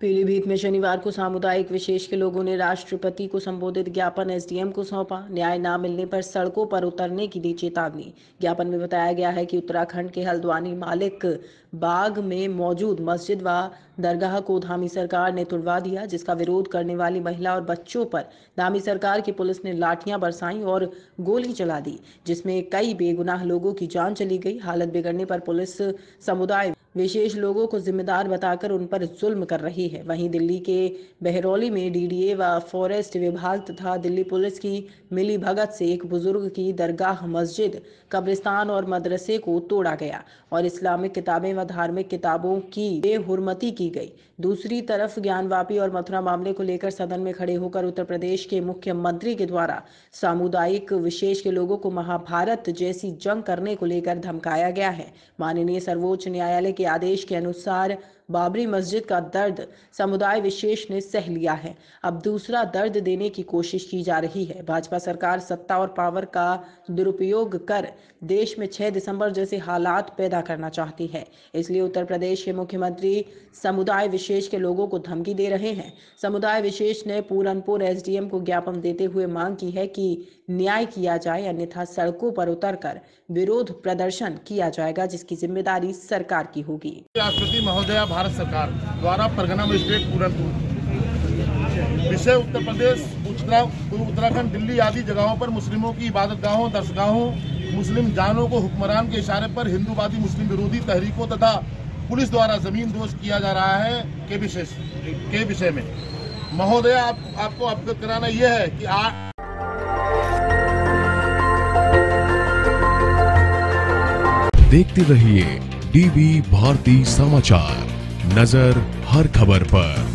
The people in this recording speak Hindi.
पीलीभीत में शनिवार को सामुदायिक विशेष के लोगों ने राष्ट्रपति को संबोधित ज्ञापन, एसडीएम को सौंपा। न्याय न मिलने पर सड़कों पर उतरने की दी चेतावनी। ज्ञापन में बताया गया है कि उत्तराखंड के हल्द्वानी मालिक बाग में मौजूद मस्जिद व दरगाह को धामी सरकार ने तुड़वा दिया, जिसका विरोध करने वाली महिला और बच्चों पर धामी सरकार की पुलिस ने लाठियाँ बरसाई और गोली चला दी, जिसमें कई बेगुनाह लोगों की जान चली गई। हालत बिगड़ने पर पुलिस समुदाय विशेष लोगों को जिम्मेदार बताकर उन पर जुल्म कर रही है। वहीं दिल्ली के बहरौली में डीडीए व फॉरेस्ट विभाग तथा दिल्ली पुलिस की मिली भगत से एक बुज़ुर्ग की दरगाह मस्जिद, कब्रिस्तान और मदरसे को तोड़ा गया और इस्लामिक किताबें व धार्मिक किताबों की बेहरमती की गई। दूसरी तरफ़ ज्ञानवापी और मथुरा मामले को लेकर सदन में खड़े होकर उत्तर प्रदेश के मुख्यमंत्री के द्वारा सामुदायिक विशेष के लोगों को महाभारत जैसी जंग करने को लेकर धमकाया गया है। माननीय सर्वोच्च न्यायालय के आदेश के अनुसार बाबरी मस्जिद का दर्द समुदाय विशेष ने सह लिया है। अब दूसरा दर्द देने की कोशिश की जा रही है। भाजपा सरकार सत्ता और पावर का दुरुपयोग कर देश में 6 दिसंबर जैसे हालात पैदा करना चाहती है। इसलिए उत्तर प्रदेश के मुख्यमंत्री समुदाय विशेष के लोगों को धमकी दे रहे हैं। समुदाय विशेष ने पूरनपुर एसडीएम को ज्ञापन देते हुए मांग की है कि न्याय किया जाए, अन्यथा सड़कों पर उतरकर विरोध प्रदर्शन किया जाएगा, जिसकी ज़िम्मेदारी सरकार की होगी। राष्ट्रपति महोदया भारत सरकार द्वारा परगना मजिस्ट्रेट पूरनपुर। विषय उत्तर प्रदेश उत्तराखंड दिल्ली आदि जगहों पर मुस्लिमों की इबादत गाहों मुस्लिम जानों को हुक्मरान के इशारे पर हिंदूवादी मुस्लिम विरोधी तहरीकों तथा पुलिस द्वारा ज़मीन दोष किया जा रहा है के विषय के विषय में। महोदया आप, आपको अवगत कराना यह है कि आ, देखते रहिए डीबी भारती समाचार। नज़र हर खबर पर।